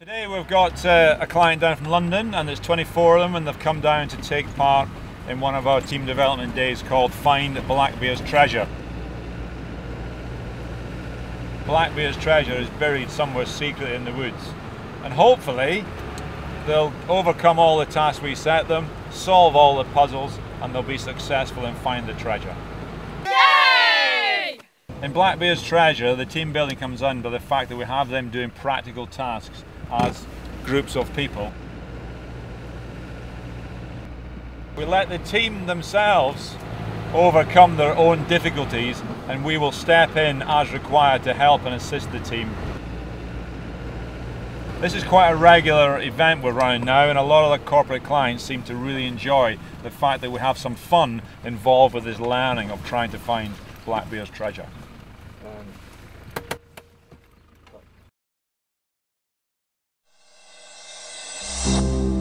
Today we've got uh, a client down from London and there's 24 of them and they've come down to take part in one of our team development days called Find Blackbeard's Treasure. Blackbeard's treasure is buried somewhere secretly in the woods and hopefully they'll overcome all the tasks we set them, solve all the puzzles and they'll be successful and find the treasure. Yay! In Blackbeard's Treasure, the team building comes under the fact that we have them doing practical tasks as groups of people. We let the team themselves overcome their own difficulties and we will step in as required to help and assist the team. This is quite a regular event we're running now and a lot of the corporate clients seem to really enjoy the fact that we have some fun involved with this learning of trying to find Blackbeard's treasure. Um, you